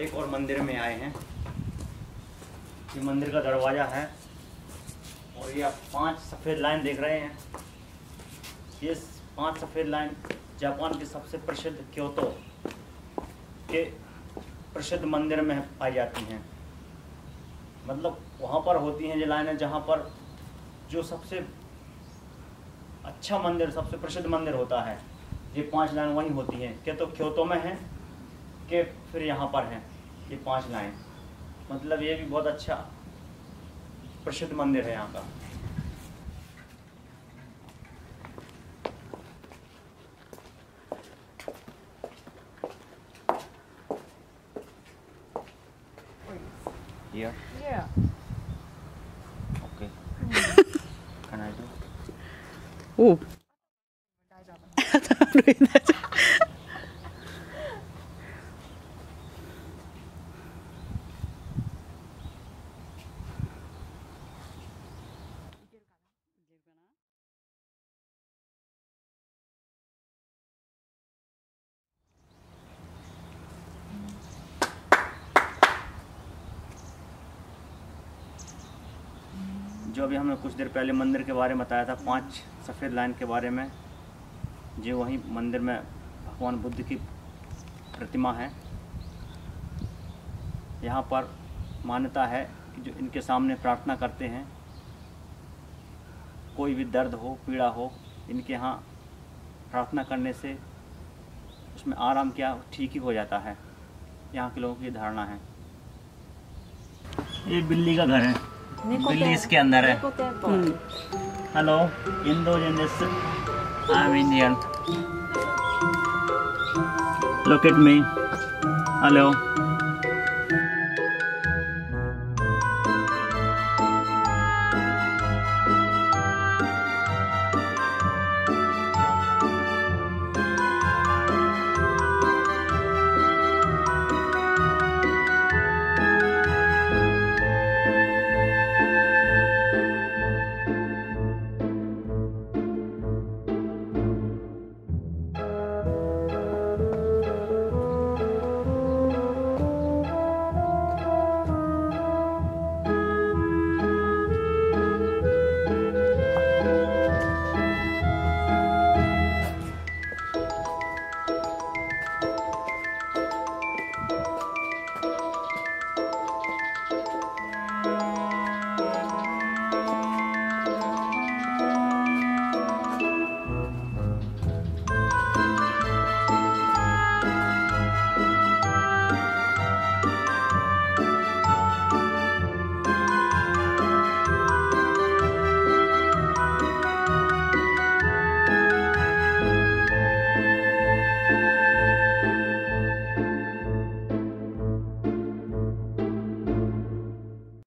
एक और मंदिर में आए हैं। ये मंदिर का दरवाज़ा है और ये आप पाँच सफ़ेद लाइन देख रहे हैं। ये पाँच सफ़ेद लाइन जापान के सबसे प्रसिद्ध क्योतो के प्रसिद्ध मंदिर में पाई जाती हैं। मतलब वहाँ पर होती हैं ये लाइनें जहाँ पर जो सबसे अच्छा मंदिर, सबसे प्रसिद्ध मंदिर होता है। ये पाँच लाइन वहीं होती हैं। क्या तो क्योतो में है कि फिर यहाँ पर हैं ये पाँच लाइन मतलब ये भी बहुत अच्छा प्रसिद्ध मंदिर है यहाँ का Here. Yeah. Okay. Can I do? 오. जो अभी हमने कुछ देर पहले मंदिर के बारे में बताया था, पाँच सफ़ेद लाइन के बारे में जो वहीं मंदिर में भगवान बुद्ध की प्रतिमा है। यहाँ पर मान्यता है कि जो इनके सामने प्रार्थना करते हैं, कोई भी दर्द हो, पीड़ा हो, इनके यहाँ प्रार्थना करने से उसमें आराम क्या ठीक ही हो जाता है। यहाँ के लोगों की धारणा है। ये बिल्ली का घर है। दिल्ली इसके अंदर है hello indigenous I am Indian locate me hello